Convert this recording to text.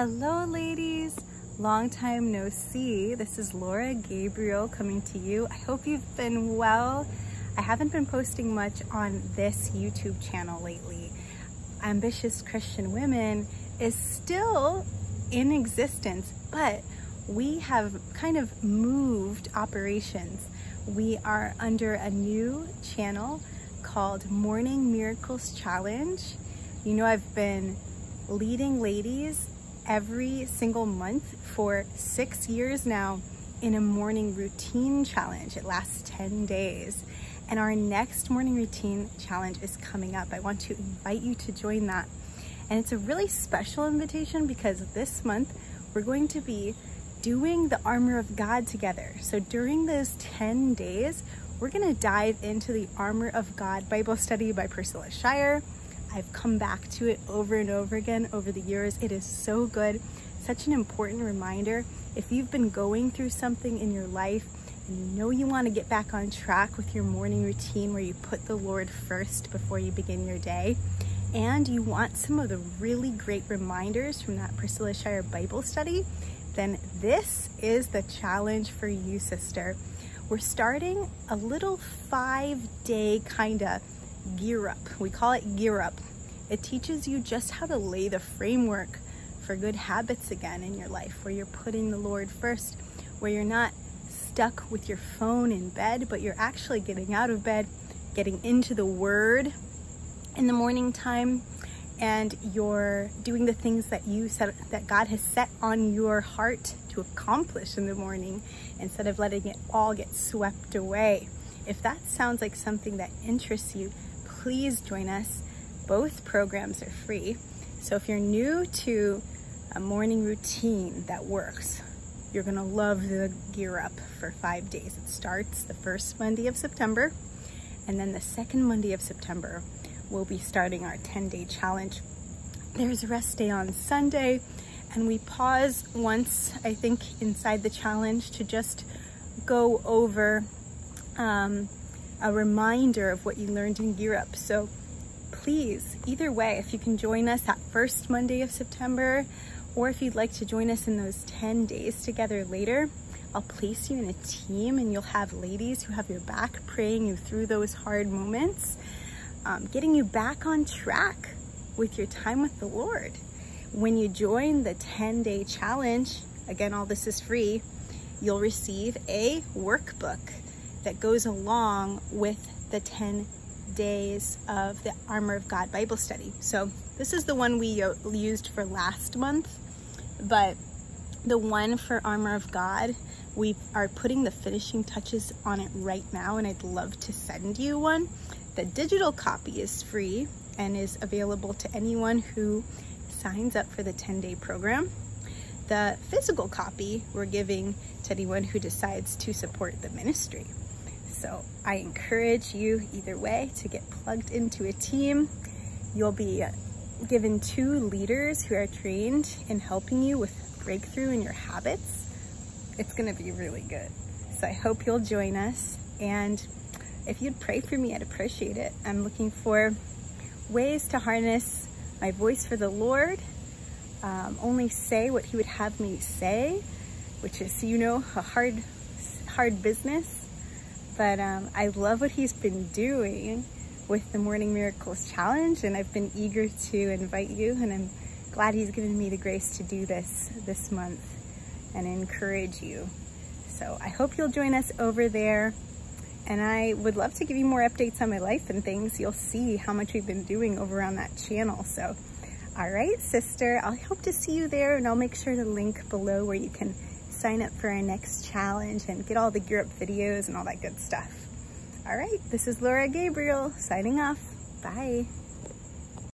Hello, ladies. Long time no see. This is Laura Gabriele coming to you. I hope you've been well. I haven't been posting much on this YouTube channel lately. Ambitious Christian Women is still in existence, but we have kind of moved operations. We are under a new channel called Morning Miracles Challenge. You know, I've been leading ladies every single month for six years now in a morning routine challenge. It lasts 10 days. And our next morning routine challenge is coming up. I want to invite you to join that. And it's a really special invitation because this month we're going to be doing the armor of God together. So during those 10 days, we're gonna dive into the Armor of God Bible study by Priscilla Shirer. I've come back to it over and over again over the years. It is so good, such an important reminder. If you've been going through something in your life and you know you want to get back on track with your morning routine where you put the Lord first before you begin your day, and you want some of the really great reminders from that Priscilla Shirer Bible study, then this is the challenge for you, sister. We're starting a little five day kind of Gear Up. We call it Gear Up. It teaches you just how to lay the framework for good habits again in your life, where you're putting the Lord first, where you're not stuck with your phone in bed, but you're actually getting out of bed, getting into the Word in the morning time, and you're doing the things that you set that God has set on your heart to accomplish in the morning instead of letting it all get swept away. If that sounds like something that interests you, please join us. Both programs are free. So if you're new to a morning routine that works, you're gonna love the Gear Up for five days. It starts the first Monday of September, and then the second Monday of September, we'll be starting our 10-day challenge. There's a rest day on Sunday, and we pause once, I think, inside the challenge to just go over um, a reminder of what you learned in Gear Up. So please, either way, if you can join us that first Monday of September, or if you'd like to join us in those 10 days together later, I'll place you in a team and you'll have ladies who have your back praying you through those hard moments, um, getting you back on track with your time with the Lord. When you join the 10 day challenge, again, all this is free, you'll receive a workbook that goes along with the 10 days of the Armor of God Bible study. So this is the one we used for last month, but the one for Armor of God, we are putting the finishing touches on it right now, and I'd love to send you one. The digital copy is free and is available to anyone who signs up for the 10-day program. The physical copy we're giving to anyone who decides to support the ministry. So I encourage you either way to get plugged into a team. You'll be given two leaders who are trained in helping you with breakthrough in your habits. It's gonna be really good. So I hope you'll join us. And if you'd pray for me, I'd appreciate it. I'm looking for ways to harness my voice for the Lord, um, only say what he would have me say, which is, you know, a hard, hard business but um, I love what he's been doing with the Morning Miracles Challenge and I've been eager to invite you and I'm glad he's given me the grace to do this this month and encourage you. So I hope you'll join us over there and I would love to give you more updates on my life and things. You'll see how much we've been doing over on that channel. So, all right, sister, I hope to see you there and I'll make sure to link below where you can sign up for our next challenge and get all the gear up videos and all that good stuff. All right, this is Laura Gabriele signing off. Bye.